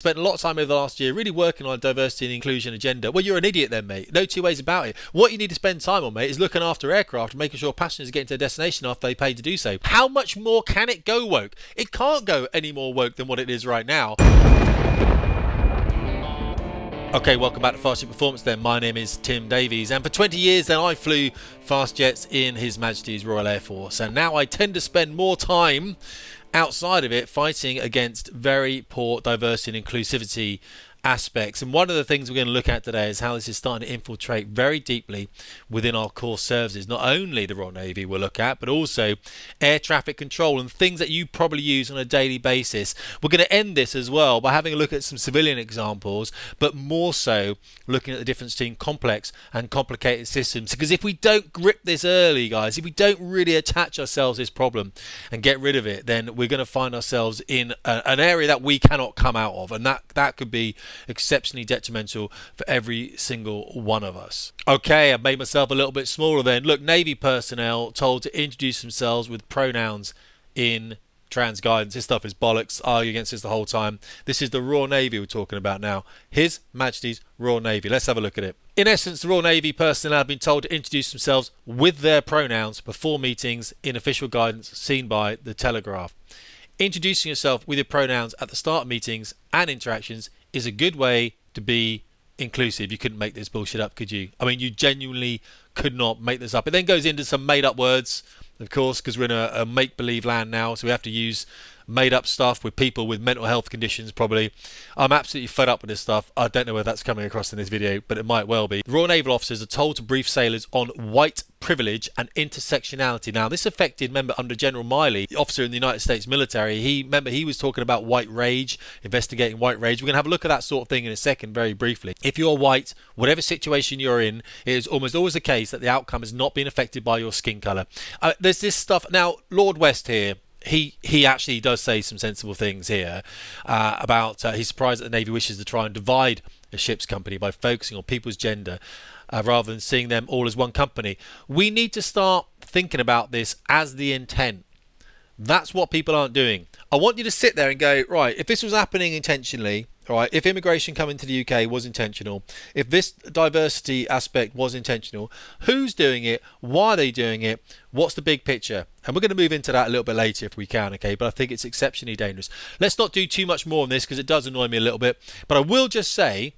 spent a lot of time over the last year really working on a diversity and inclusion agenda. Well, you're an idiot then, mate. No two ways about it. What you need to spend time on, mate, is looking after aircraft and making sure passengers get to their destination after they pay to do so. How much more can it go woke? It can't go any more woke than what it is right now. Okay, welcome back to Fast Jet Performance then. My name is Tim Davies and for 20 years then I flew fast jets in His Majesty's Royal Air Force and now I tend to spend more time outside of it fighting against very poor diversity and inclusivity aspects. And one of the things we're going to look at today is how this is starting to infiltrate very deeply within our core services. Not only the Royal Navy we'll look at, but also air traffic control and things that you probably use on a daily basis. We're going to end this as well by having a look at some civilian examples, but more so looking at the difference between complex and complicated systems. Because if we don't grip this early, guys, if we don't really attach ourselves to this problem and get rid of it, then we're going to find ourselves in a, an area that we cannot come out of. And that, that could be exceptionally detrimental for every single one of us. Okay, I've made myself a little bit smaller then. Look, Navy personnel told to introduce themselves with pronouns in trans guidance. This stuff is bollocks. I Argue against this the whole time. This is the Royal Navy we're talking about now. His Majesty's Royal Navy. Let's have a look at it. In essence, the Royal Navy personnel have been told to introduce themselves with their pronouns before meetings in official guidance seen by the Telegraph. Introducing yourself with your pronouns at the start of meetings and interactions is a good way to be inclusive. You couldn't make this bullshit up, could you? I mean, you genuinely could not make this up. It then goes into some made up words, of course, because we're in a, a make believe land now, so we have to use made up stuff with people with mental health conditions probably. I'm absolutely fed up with this stuff. I don't know whether that's coming across in this video, but it might well be. Royal Naval officers are told to brief sailors on white privilege and intersectionality. Now, this affected, remember, under General Milley, the officer in the United States military. He remember he was talking about white rage, investigating white rage. We're going to have a look at that sort of thing in a second, very briefly. If you're white, whatever situation you're in, it is almost always the case that the outcome has not been affected by your skin color. Uh, there's this stuff now. Lord West here he he actually does say some sensible things here uh, about uh, he's surprised that the Navy wishes to try and divide a ship's company by focusing on people's gender uh, rather than seeing them all as one company. We need to start thinking about this as the intent. That's what people aren't doing. I want you to sit there and go, right, if this was happening intentionally, right, if immigration coming to the UK was intentional, if this diversity aspect was intentional, who's doing it? Why are they doing it? What's the big picture? And we're going to move into that a little bit later if we can, okay? But I think it's exceptionally dangerous. Let's not do too much more on this because it does annoy me a little bit. But I will just say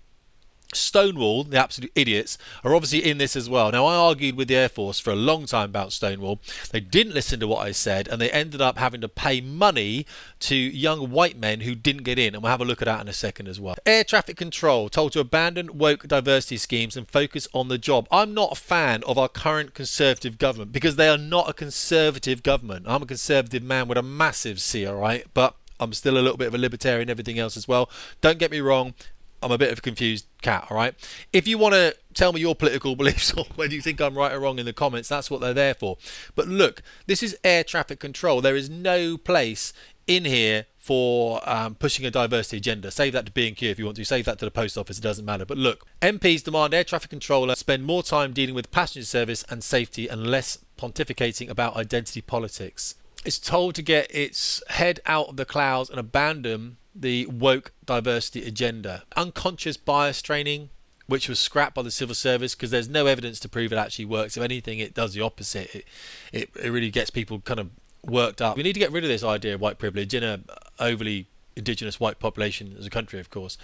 Stonewall, the absolute idiots, are obviously in this as well. Now, I argued with the Air Force for a long time about Stonewall. They didn't listen to what I said, and they ended up having to pay money to young white men who didn't get in. And we'll have a look at that in a second as well. Air traffic control told to abandon woke diversity schemes and focus on the job. I'm not a fan of our current conservative government because they are not a conservative government. I'm a conservative man with a massive C, all right? But I'm still a little bit of a libertarian, everything else as well. Don't get me wrong, I'm a bit of a confused cat, all right? If you want to tell me your political beliefs or whether you think I'm right or wrong in the comments, that's what they're there for. But look, this is air traffic control. There is no place in here for um, pushing a diversity agenda. Save that to B&Q if you want to. Save that to the post office. It doesn't matter. But look, MPs demand air traffic controller spend more time dealing with passenger service and safety and less pontificating about identity politics. It's told to get its head out of the clouds and abandon the woke diversity agenda. Unconscious bias training, which was scrapped by the civil service because there's no evidence to prove it actually works. If anything, it does the opposite. It, it, it really gets people kind of worked up. We need to get rid of this idea of white privilege in a overly indigenous white population as a country, of course.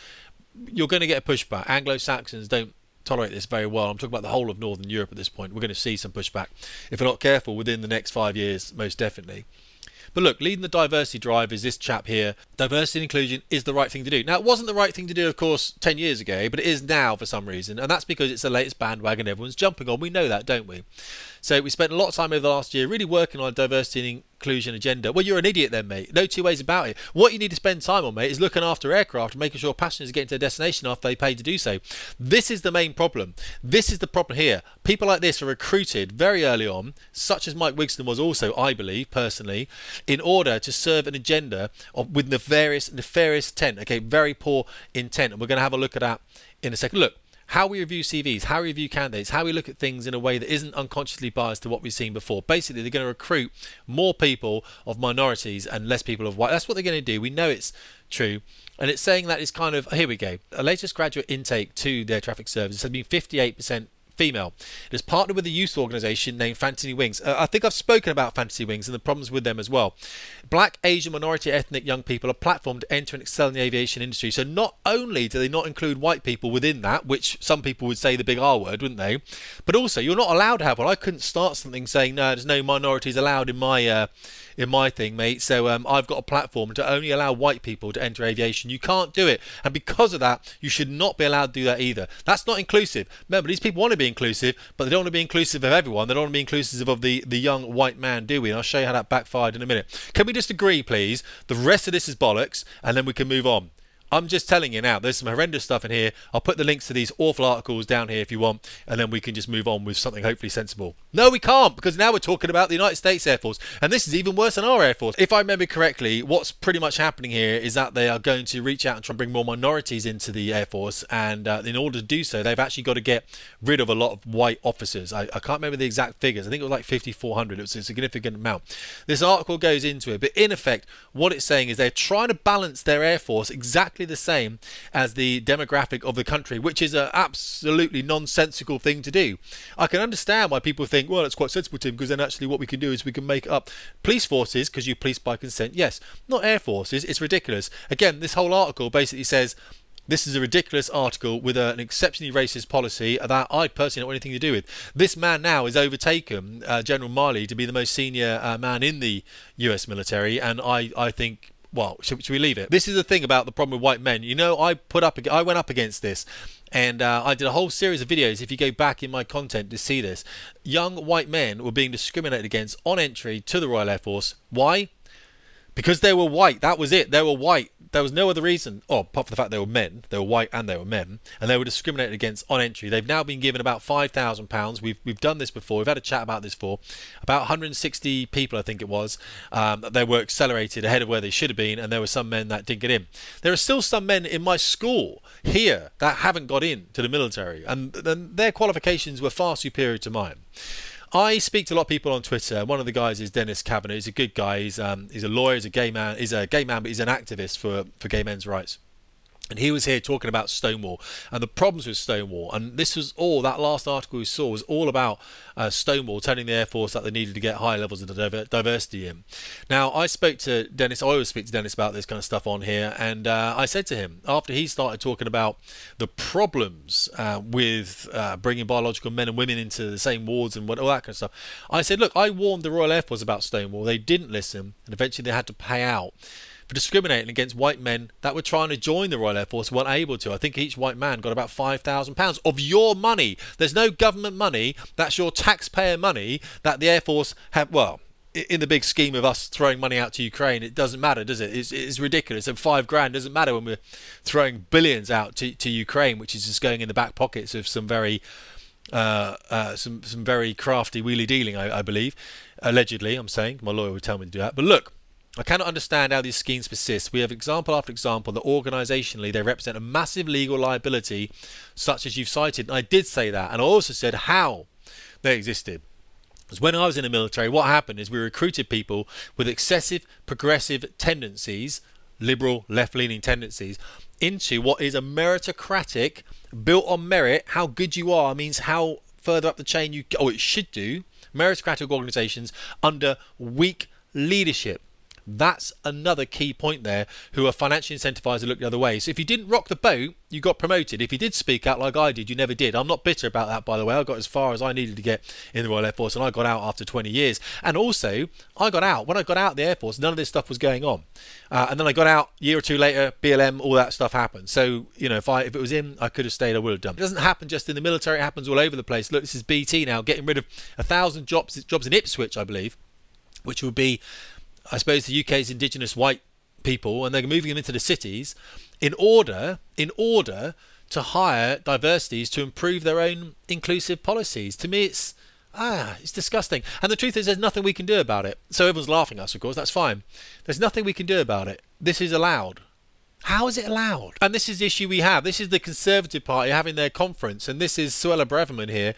You're going to get a pushback. Anglo-Saxons don't tolerate this very well. I'm talking about the whole of Northern Europe at this point. We're going to see some pushback if we're not careful within the next five years, most definitely. But look, leading the diversity drive is this chap here. Diversity and inclusion is the right thing to do. Now, it wasn't the right thing to do, of course, 10 years ago, but it is now for some reason. And that's because it's the latest bandwagon everyone's jumping on. We know that, don't we? So we spent a lot of time over the last year really working on diversity and inclusion agenda. Well, you're an idiot then, mate. No two ways about it. What you need to spend time on, mate, is looking after aircraft and making sure passengers get to their destination after they pay to do so. This is the main problem. This is the problem here. People like this are recruited very early on, such as Mike Wigston was also, I believe, personally, in order to serve an agenda of, with nefarious, nefarious intent. Okay, very poor intent. And we're going to have a look at that in a second. Look, how we review CVs, how we review candidates, how we look at things in a way that isn't unconsciously biased to what we've seen before. Basically, they're going to recruit more people of minorities and less people of white. That's what they're going to do. We know it's true. And it's saying that it's kind of here we go. A latest graduate intake to their traffic service has been 58% female. It is partnered with a youth organisation named Fantasy Wings. Uh, I think I've spoken about Fantasy Wings and the problems with them as well. Black, Asian, minority ethnic young people are platformed to enter and excel in the aviation industry. So not only do they not include white people within that, which some people would say the big R word, wouldn't they? But also you're not allowed to have one. I couldn't start something saying no, there's no minorities allowed in my uh, in my thing, mate. So um, I've got a platform to only allow white people to enter aviation. You can't do it, and because of that, you should not be allowed to do that either. That's not inclusive. Remember, these people want to be inclusive, but they don't want to be inclusive of everyone. They don't want to be inclusive of the the young white man, do we? And I'll show you how that backfired in a minute. Can we just agree, please? The rest of this is bollocks, and then we can move on. I'm just telling you now, there's some horrendous stuff in here. I'll put the links to these awful articles down here if you want, and then we can just move on with something hopefully sensible. No, we can't, because now we're talking about the United States Air Force, and this is even worse than our Air Force. If I remember correctly, what's pretty much happening here is that they are going to reach out and try and bring more minorities into the Air Force, and uh, in order to do so, they've actually got to get rid of a lot of white officers. I, I can't remember the exact figures. I think it was like 5,400. It was a significant amount. This article goes into it, but in effect, what it's saying is they're trying to balance their Air Force exactly the same as the demographic of the country, which is an absolutely nonsensical thing to do. I can understand why people think, well, it's quite sensible, Tim, because then actually what we can do is we can make up police forces because you police by consent. Yes, not air forces. It's ridiculous. Again, this whole article basically says this is a ridiculous article with an exceptionally racist policy that I personally don't want anything to do with. This man now has overtaken uh, General Milley to be the most senior uh, man in the US military, and I, I think well, should, should, we leave it? This is the thing about the problem with white men. You know, I put up, I went up against this, and uh, I did a whole series of videos. If you go back in my content to see this, young white men were being discriminated against on entry to the Royal Air Force. Why? Because they were white. That was it. They were white there was no other reason, oh, apart from the fact they were men, they were white and they were men, and they were discriminated against on entry. They've now been given about five thousand pounds. We've we've done this before. We've had a chat about this before. About 160 people, I think it was, um, they were accelerated ahead of where they should have been, and there were some men that didn't get in. There are still some men in my school here that haven't got in to the military, and, and their qualifications were far superior to mine. I speak to a lot of people on Twitter. One of the guys is Dennis Kavanagh. He's a good guy. He's um, he's a lawyer. He's a gay man. He's a gay man, but he's an activist for for gay men's rights. And he was here talking about Stonewall and the problems with Stonewall. And this was all, that last article we saw was all about uh, Stonewall telling the Air Force that they needed to get high levels of diversity in. Now, I spoke to Dennis, I always speak to Dennis about this kind of stuff on here. And uh, I said to him, after he started talking about the problems uh, with uh, bringing biological men and women into the same wards and what, all that kind of stuff, I said, look, I warned the Royal Air Force about Stonewall. They didn't listen. And eventually they had to pay out for discriminating against white men that were trying to join the Royal Air Force weren't able to. I think each white man got about £5,000 of your money. There's no government money, that's your taxpayer money that the Air Force have, well, in the big scheme of us throwing money out to Ukraine, it doesn't matter, does it? It's, it's ridiculous. And five grand doesn't matter when we're throwing billions out to, to Ukraine, which is just going in the back pockets of some very uh, uh, some some very crafty wheelie dealing, I, I, believe. Allegedly, I'm saying my lawyer would tell me to do that. But look, I cannot understand how these schemes persist. We have example after example that organisationally they represent a massive legal liability, such as you've cited. And I did say that, and I also said how they existed. Because when I was in the military, what happened is we recruited people with excessive progressive tendencies, liberal, left leaning tendencies, into what is a meritocratic, built on merit. How good you are means how further up the chain you, oh, it should do, meritocratic organisations under weak leadership. That's another key point there, who are financially incentivized to look the other way. So if you didn't rock the boat, you got promoted. If you did speak out like I did, you never did. I'm not bitter about that, by the way. I got as far as I needed to get in the Royal Air Force, and I got out after 20 years. And also, I got out. When I got out of the Air Force, none of this stuff was going on. Uh, and then I got out a year or two later, BLM, all that stuff happened. So, you know, if I if it was in, I could have stayed, I would have done. It doesn't happen just in the military, it happens all over the place. Look, this is BT now, getting rid of a thousand jobs, jobs in Ipswich, I believe, which would be I suppose the UK's indigenous white people, and they're moving them into the cities in order, in order to hire diversities to improve their own inclusive policies. To me, it's ah, it's disgusting. And the truth is, there's nothing we can do about it. So everyone's laughing at us, of course. That's fine. There's nothing we can do about it. This is allowed. How is it allowed? And this is the issue we have. This is the Conservative Party having their conference, and this is Suella Braverman here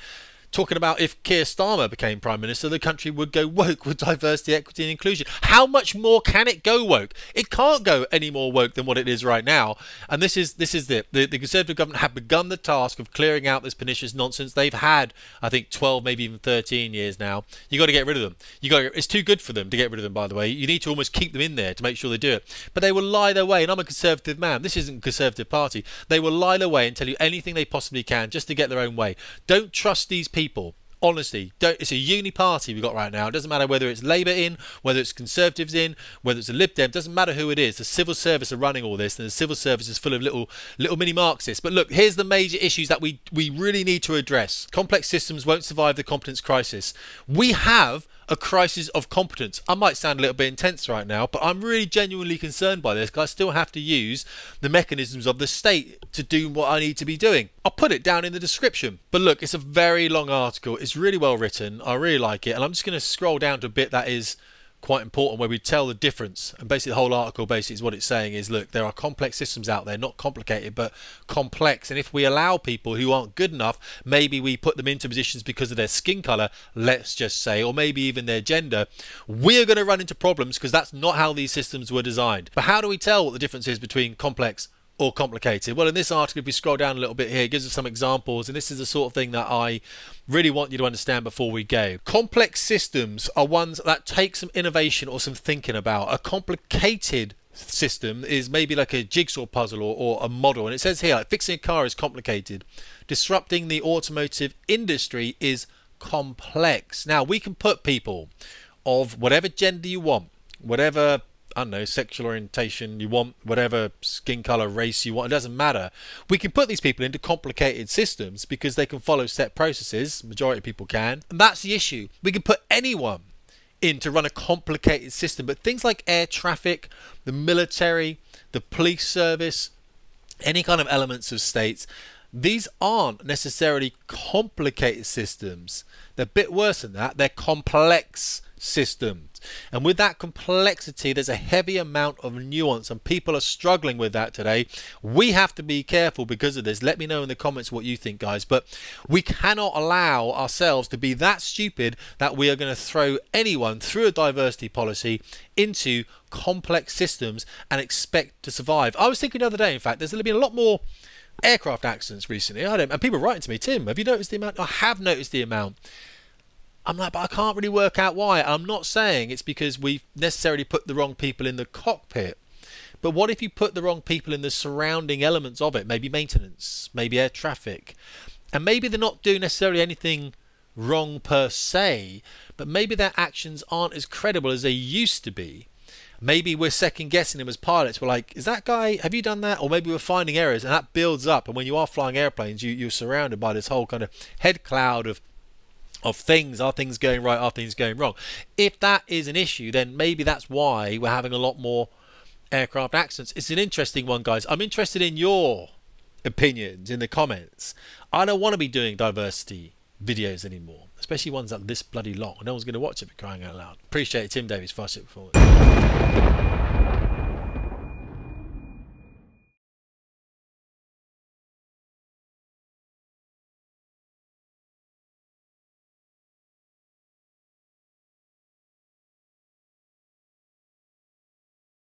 talking about if Keir Starmer became Prime Minister, the country would go woke with diversity, equity, and inclusion. How much more can it go woke? It can't go any more woke than what it is right now. And this is this is it. The, the Conservative government have begun the task of clearing out this pernicious nonsense. They've had, I think, 12, maybe even 13 years now. You got to get rid of them. You got. It's too good for them to get rid of them. By the way, you need to almost keep them in there to make sure they do it. But they will lie their way. And I'm a Conservative man. This isn't Conservative Party. They will lie their way and tell you anything they possibly can just to get their own way. Don't trust these people honestly, it's a uni party we've got right now. It doesn't matter whether it's Labour in, whether it's Conservatives in, whether it's a Lib Dem. Doesn't matter who it is. The civil service are running all this, and the civil service is full of little little mini Marxists. But look, here's the major issues that we we really need to address. Complex systems won't survive the competence crisis. We have a crisis of competence. I might sound a little bit intense right now, but I'm really genuinely concerned by this because I still have to use the mechanisms of the state to do what I need to be doing. I'll put it down in the description. But look, it's a very long article. It's really well written. I really like it. And I'm just going to scroll down to a bit that is quite important where we tell the difference. And basically the whole article basically is what it's saying is look there are complex systems out there not complicated but complex. And if we allow people who aren't good enough maybe we put them into positions because of their skin color let's just say or maybe even their gender we're going to run into problems because that's not how these systems were designed. But how do we tell what the difference is between complex or complicated? Well, in this article, if we scroll down a little bit here, it gives us some examples, and this is the sort of thing that I really want you to understand before we go. Complex systems are ones that take some innovation or some thinking about. A complicated system is maybe like a jigsaw puzzle or, or a model, and it says here, like, fixing a car is complicated. Disrupting the automotive industry is complex. Now, we can put people of whatever gender you want, whatever I don't know, sexual orientation you want, whatever skin color, race you want, it doesn't matter. We can put these people into complicated systems because they can follow set processes, majority of people can, and that's the issue. We can put anyone in to run a complicated system, but things like air traffic, the military, the police service, any kind of elements of states, these aren't necessarily complicated systems. They're a bit worse than that. They're complex systems. And with that complexity, there's a heavy amount of nuance, and people are struggling with that today. We have to be careful because of this. Let me know in the comments what you think, guys. But we cannot allow ourselves to be that stupid that we are going to throw anyone through a diversity policy into complex systems and expect to survive. I was thinking the other day, in fact, there's been a lot more aircraft accidents recently. I don't, and people writing to me, Tim, have you noticed the amount? I have noticed the amount. I'm like, but I can't really work out why. I'm not saying it's because we've necessarily put the wrong people in the cockpit. But what if you put the wrong people in the surrounding elements of it? Maybe maintenance, maybe air traffic. And maybe they're not doing necessarily anything wrong per se, but maybe their actions aren't as credible as they used to be. Maybe we're second guessing them as pilots. We're like, is that guy, have you done that? Or maybe we're finding errors and that builds up. And when you are flying airplanes, you, you're surrounded by this whole kind of head cloud of of things. Are things going right? Are things going wrong? If that is an issue then maybe that's why we're having a lot more aircraft accidents. It's an interesting one guys. I'm interested in your opinions in the comments. I don't want to be doing diversity videos anymore especially ones that are this bloody long. No one's going to watch it for crying out loud. Appreciate it tim davies. Fast performance